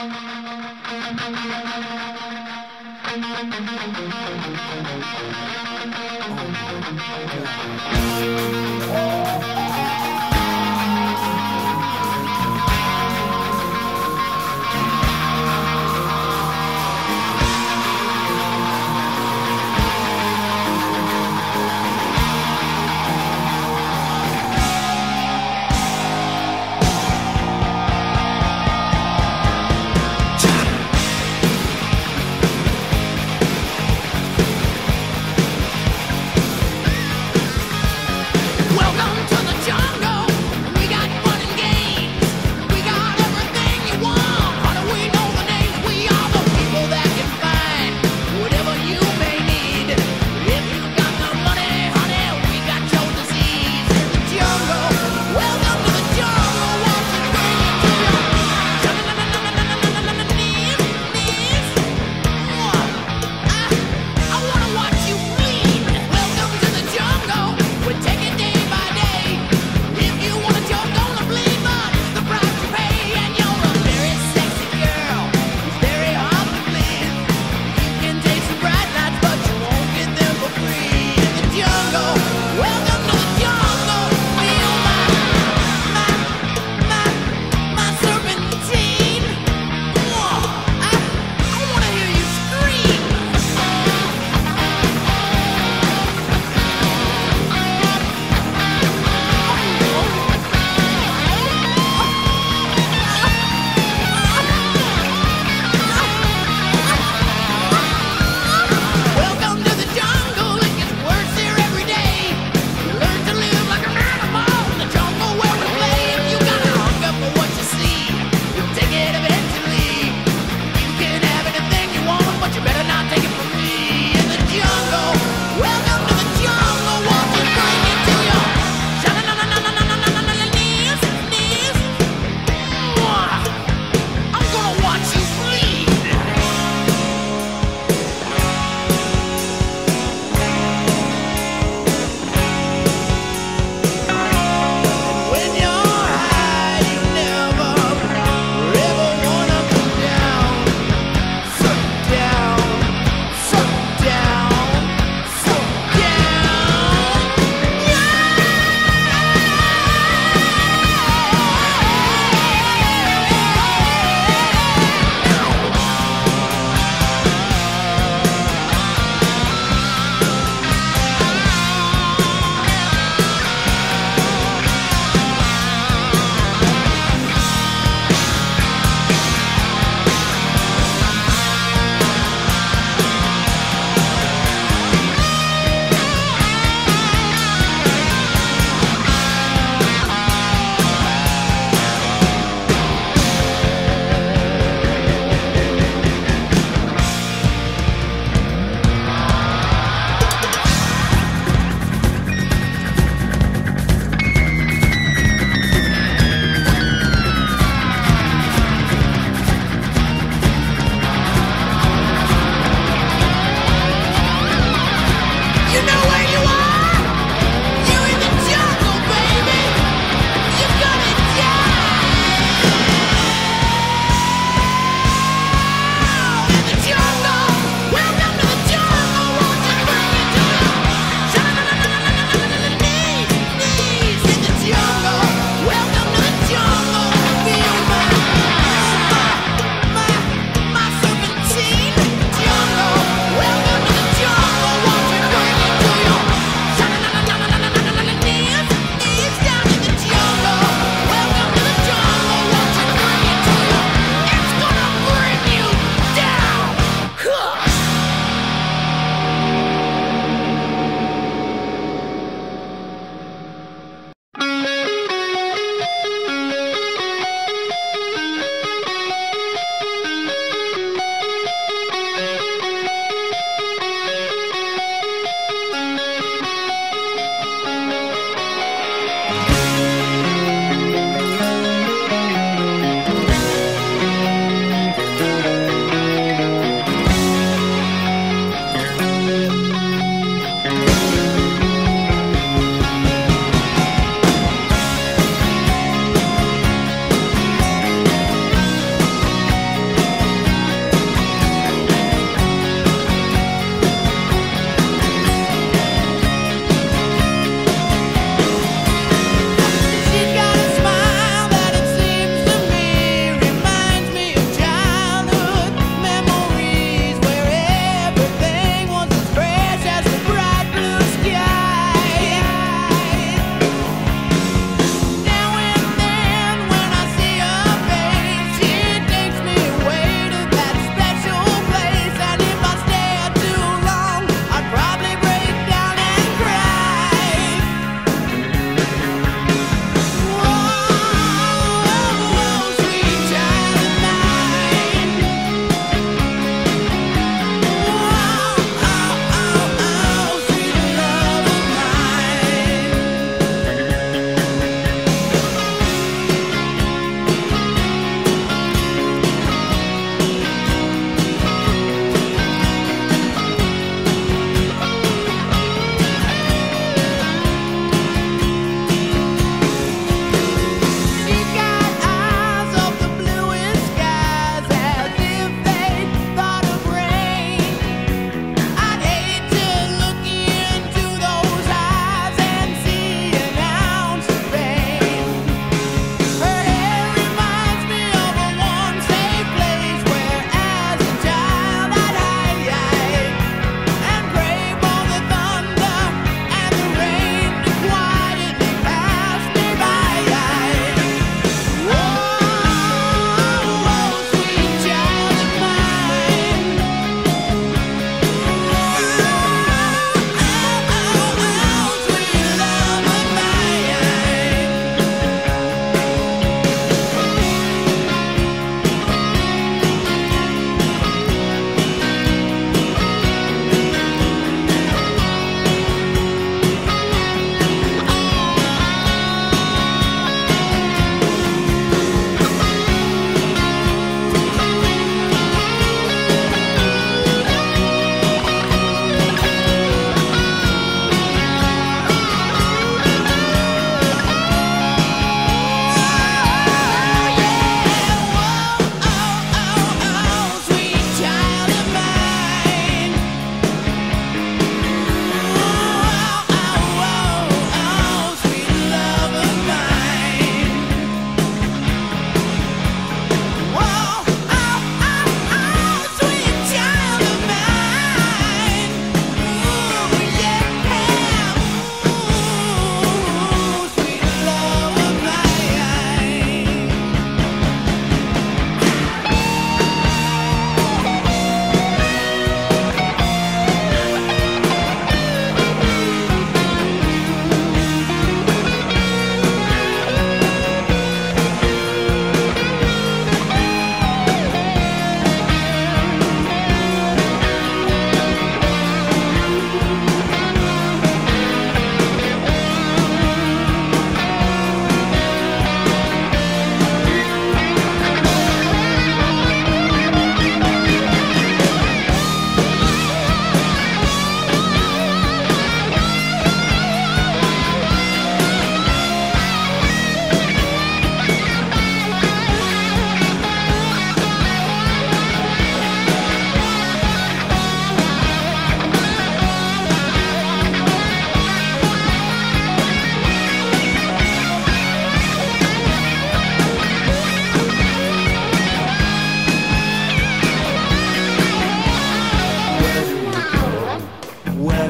Welcome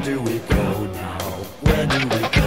Where do we go now? Where do we go?